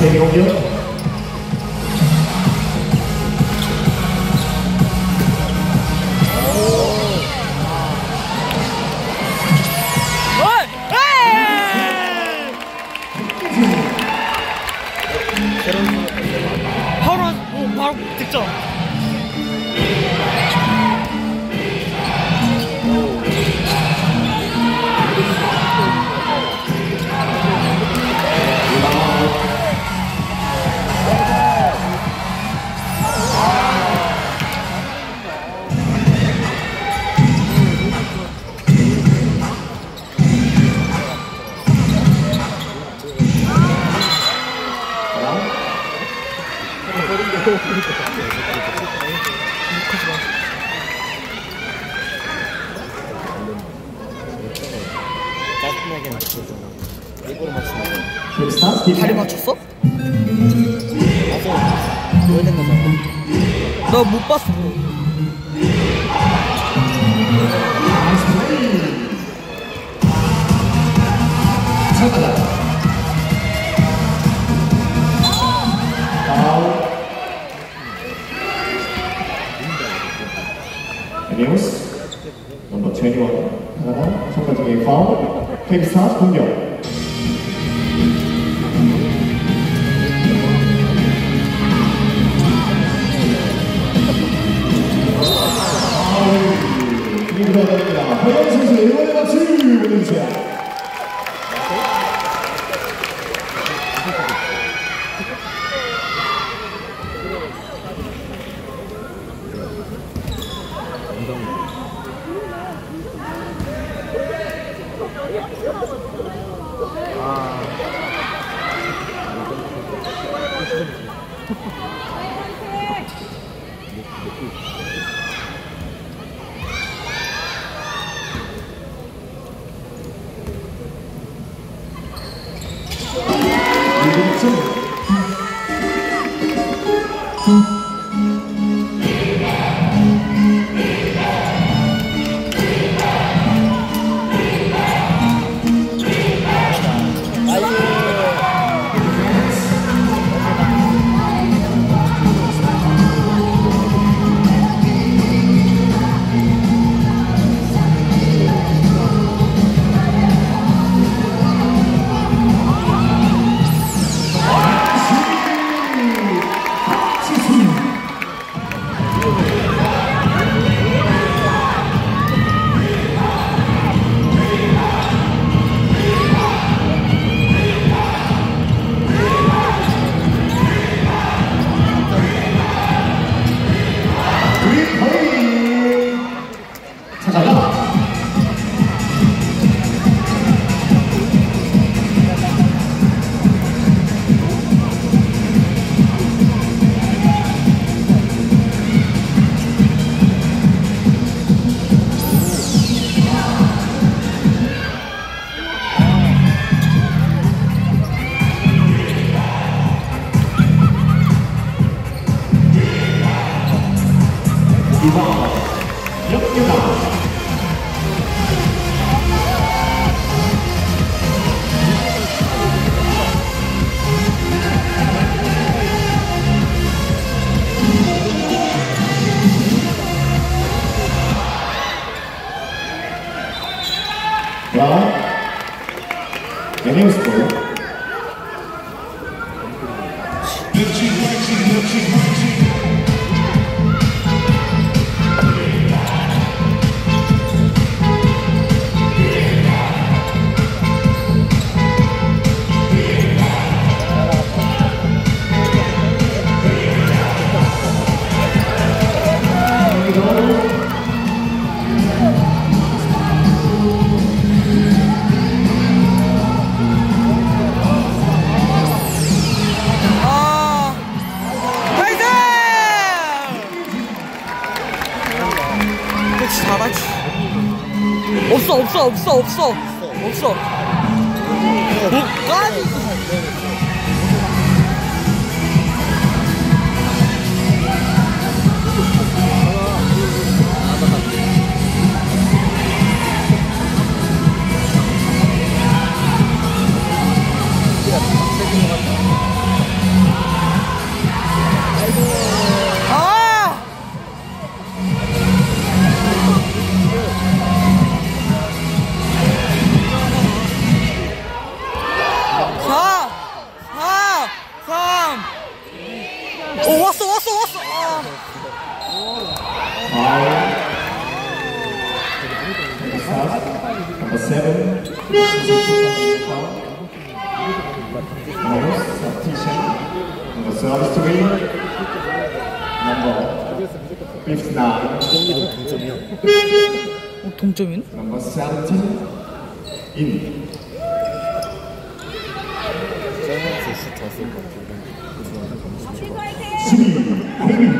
세개 바로 득점. 짜증나게 맞췄어. 일부러 맞춘 거. 다리. 맞췄어? 맞아. 오래된 거잖아. 나못 봤어. 차가다. 에미우스. 넘버 21. 하나, 첫 번째 게임 파울. 캡스타 공격. 이기가 됩니다. 허영 선수 응원의 박수 보내주세요. 2번 역규다 연예인 스포요 사가지. 없어 없어 없어 없어. 없어. 못가지 아이고 Number seven. No substitution. Number service three. Number fifth nine. 어, 동점이네? Number seventeen. In. 수비. 헤비.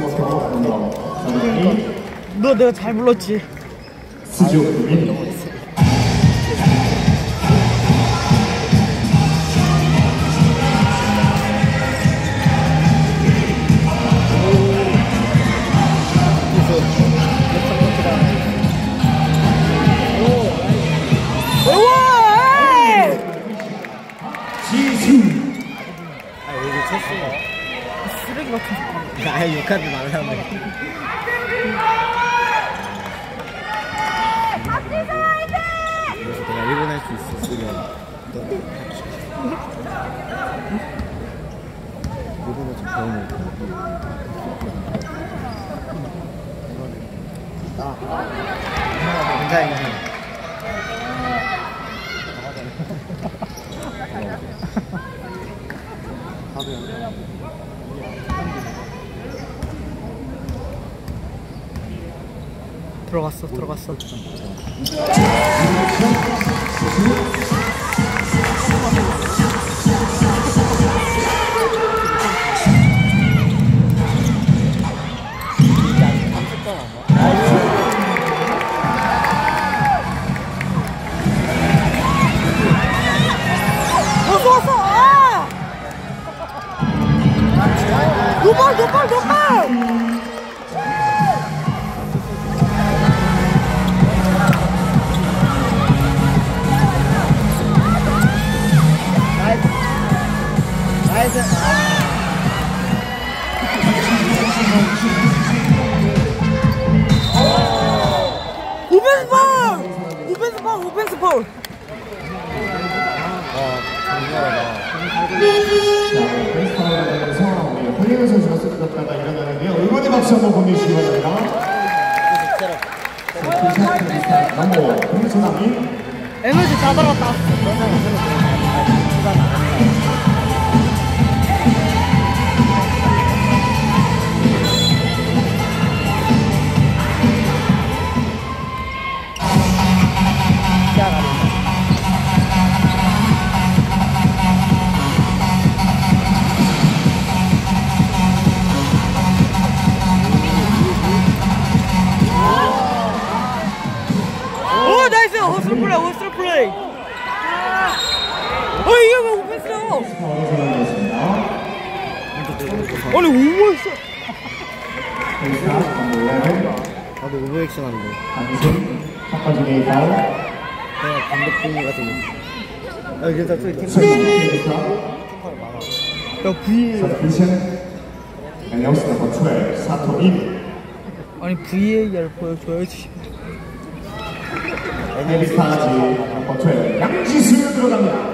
most number seventeen. 너 내가 잘 불렀지 수조 새끼 아 욕하지 그래서 내가 할수 있었으면 일본어 좀 배우면 아 굉장히 들어갔 들어갔어 아! 노발 노발 노발 오펜스 파울! 오펜스 파울 오펜스 파울 아 홍예은 선수가 쓰러졌다가 일어나는데요. 응원의 박수 한번 보내주시기 바랍니다. 에너지 다 들어갔다 아니 오버했어 11 나도 오버액션 한데 내가 감독분이 같은 아 그래서 저기 팀 승리 베이스타 야 V 서비션 앤 영수 넘버 12 사토 인 아니 VAR 보여줘야지. 에네비스타즈 한번 초에 양지수 들어갑니다.